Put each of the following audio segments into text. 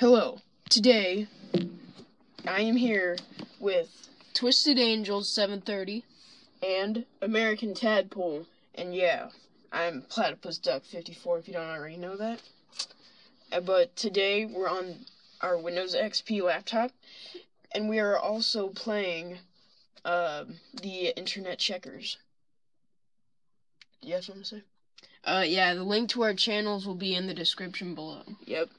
Hello. Today, I am here with Twisted Angels 730. and American Tadpole, and yeah, I'm Platypus Duck 54. If you don't already know that. Uh, But today we're on our Windows XP laptop, and we are also playing uh, the Internet Checkers. You have something to say? Uh, yeah, the link to our channels will be in the description below. Yep.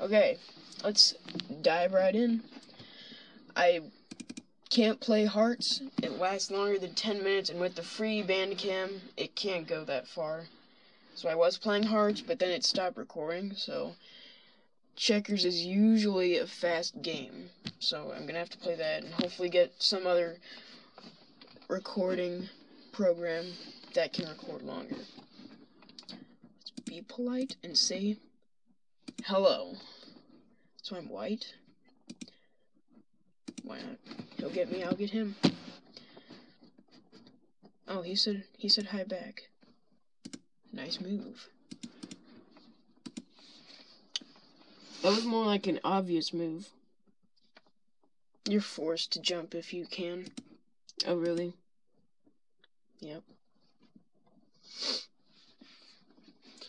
Okay, let's dive right in. I can't play Hearts. It lasts longer than 10 minutes, and with the free Bandicam, it can't go that far. So I was playing Hearts, but then it stopped recording, so Checkers is usually a fast game. So I'm gonna have to play that and hopefully get some other recording program that can record longer. Let's be polite and say hello. So I'm white. Why not? He'll get me, I'll get him. Oh, he said he said hi back. Nice move. That was more like an obvious move. You're forced to jump if you can. Oh, really? Yep.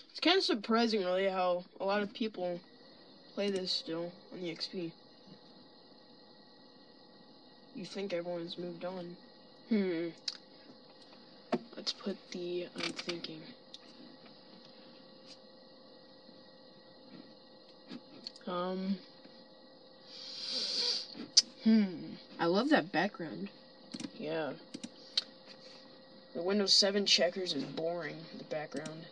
It's kind of surprising, really, how a lot of people play this still on the XP. You think everyone's moved on. Hmm. Let's put the I'm thinking. Um. Hmm. I love that background. Yeah. The Windows 7 checkers is boring, the background.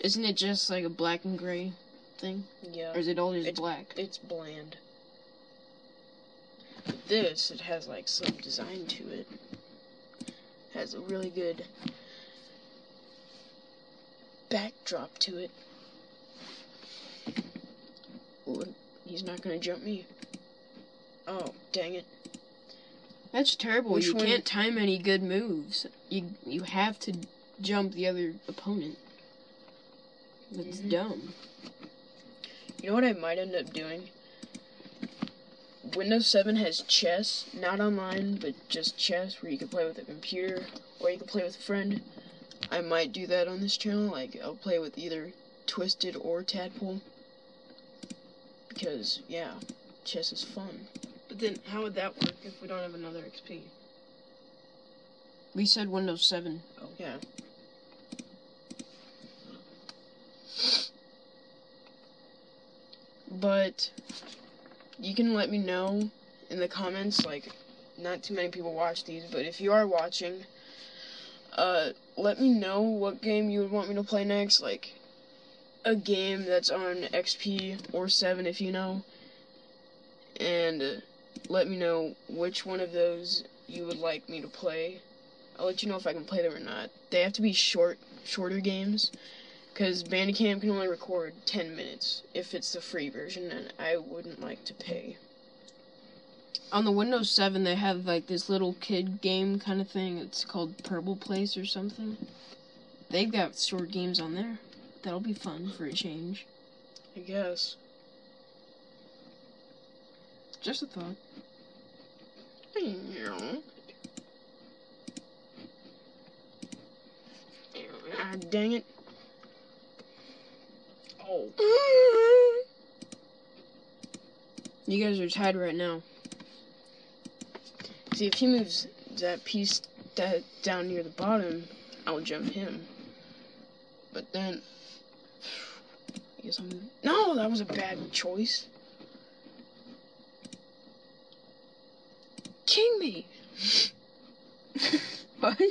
Isn't it just like a black and gray thing? Yeah. Or is it always It's- black? It's bland. But this, it has like some design to it. Has a really good backdrop to it. Ooh, he's not gonna jump me. Oh, dang it. That's terrible. Which you one- can't time any good moves. You you have to jump the other opponent. That's Mhm. dumb. You know what I might end up doing? Windows 7 has chess, not online, but just chess, where you can play with a computer or you can play with a friend. I might do that on this channel. Like, I'll play with either Twisted or Tadpole. Because, yeah, chess is fun. But then, how would that work if we don't have another XP? We said Windows 7. Oh, yeah. But you can let me know in the comments, like, not too many people watch these, but if you are watching, uh, let me know what game you would want me to play next, like, a game that's on XP or 7 if you know, and uh, let me know which one of those you would like me to play. I'll let you know if I can play them or not. They have to be short, shorter games, because Bandicam can only record 10 minutes if it's the free version, and I wouldn't like to pay. On the Windows 7, they have like this little kid game kind of thing. It's called Purple Place or something. They've got short games on there. That'll be fun for a change. I guess. Just a thought. Ah, dang it. You guys are tied right now. See, if he moves that piece that down near the bottom, I'll jump him. But then, I guess I'm. No, that was a bad choice. King me. What?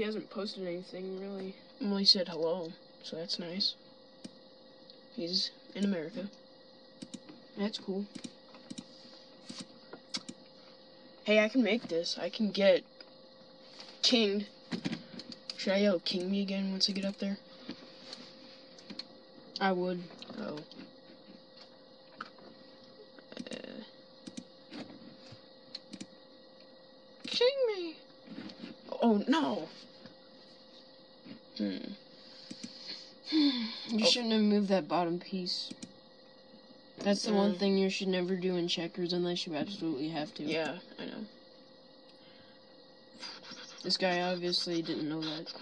he hasn't posted anything really. Well, he said hello, so that's nice. He's in America. That's cool. Hey, I can make this. I can get kinged. Should I yell king me again once I get up there? I would. Oh. Uh, king me. Oh no. Hmm. You Oh. shouldn't have moved that bottom piece. That's the one Mm. thing you should never do in checkers unless you absolutely have to. Yeah, I know. This guy obviously didn't know that.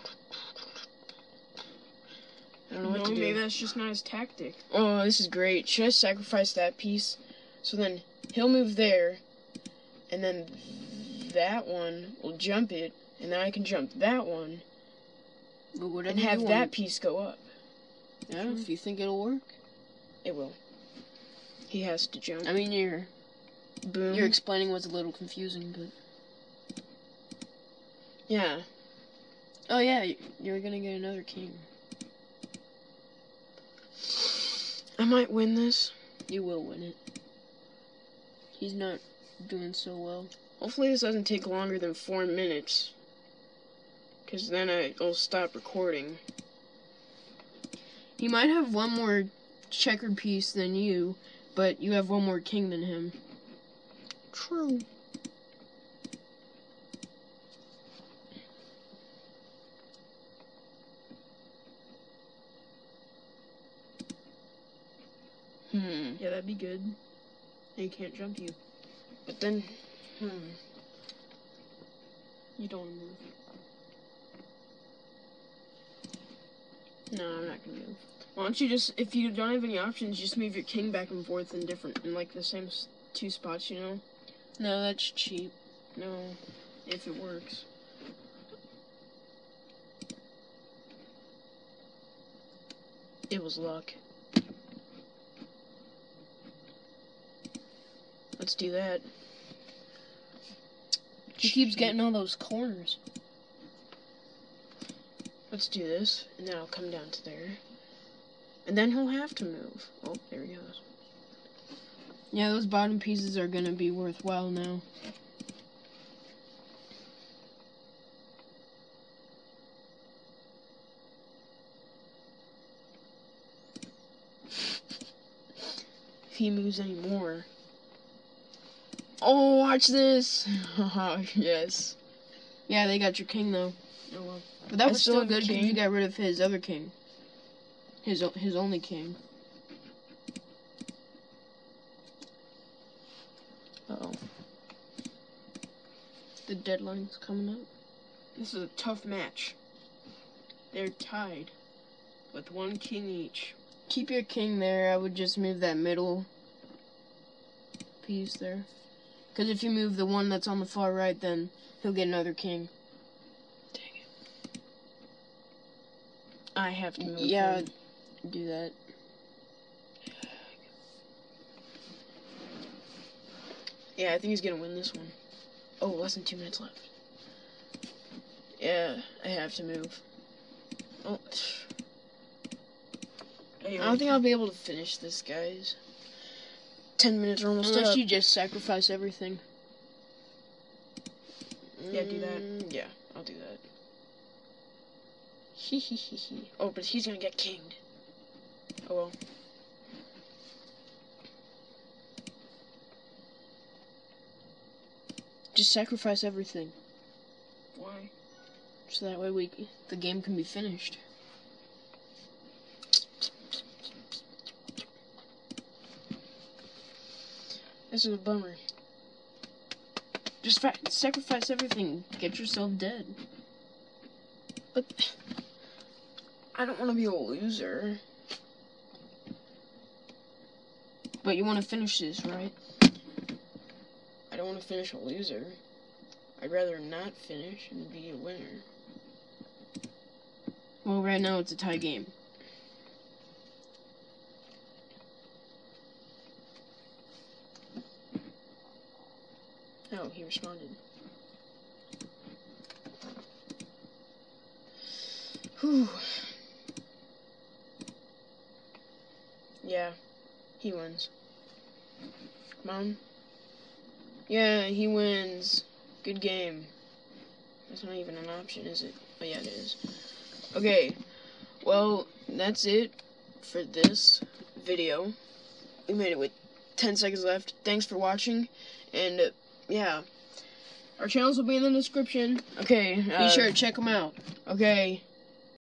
I don't know what to do. maybe that's just not his tactic. Oh, this is great. Should I sacrifice that piece? So then he'll move there, and then that one will jump it, and then I can jump that one and have that want. piece go up. Yeah, if you think it'll work. It will. He has to jump. I mean, you're Boom. you're explaining what's a little confusing, but yeah. oh yeah, you're gonna get another king. I might win this. You will win it. He's not doing so well. Hopefully this doesn't take longer than four minutes. Because then I, I'll stop recording. He might have one more checkered piece than you, but you have one more king than him. True. Hmm. Yeah, that'd be good. He can't jump you. But then, hmm. You don't move. No, I'm not gonna move. Why don't you just, if you don't have any options, just move your king back and forth in different, in like the same s- two spots, you know? No, that's cheap. No. If it works. It was luck. Let's do that. She keeps getting all those corners. Let's do this, and then I'll come down to there. And then he'll have to move. Oh, there he goes. Yeah, those bottom pieces are gonna be worthwhile now. If he moves any more. Oh, watch this! yes. Yeah, they got your king though. Oh well. But that was still still good because you got rid of his other king. His his only king. Uh-oh. The deadline's coming up. This is a tough match. They're tied with one king each. Keep your king there. I would just move that middle piece there. Because if you move the one that's on the far right, then he'll get another king. Dang it. I have to move Yeah, do that. Yeah, I think he's gonna win this one. Oh, less than two minutes left. Yeah, I have to move. Oh. I don't think I'll be able to finish this, guys. Ten minutes are almost Unless up. you just sacrifice everything. Yeah, do that. Mm, yeah, I'll do that. Hee hee hee hee. Oh, but he's gonna get kinged. Oh well. Just sacrifice everything. Why? So that way we the game can be finished. This is a bummer. Just fa- sacrifice everything. Get yourself dead. But I don't want to be a loser. But you want to finish this, right? I don't want to finish a loser. I'd rather not finish and be a winner. Well, right now it's a tie game. No, he responded. Whew. Yeah, he wins. Come on. Yeah, he wins. Good game. That's not even an option, is it? Oh, yeah, it is. Okay, well, that's it for this video. We made it with 10 seconds left. Thanks for watching, and uh, yeah. Our channels will be in the description. Okay. Be uh, sure to check them out. Okay.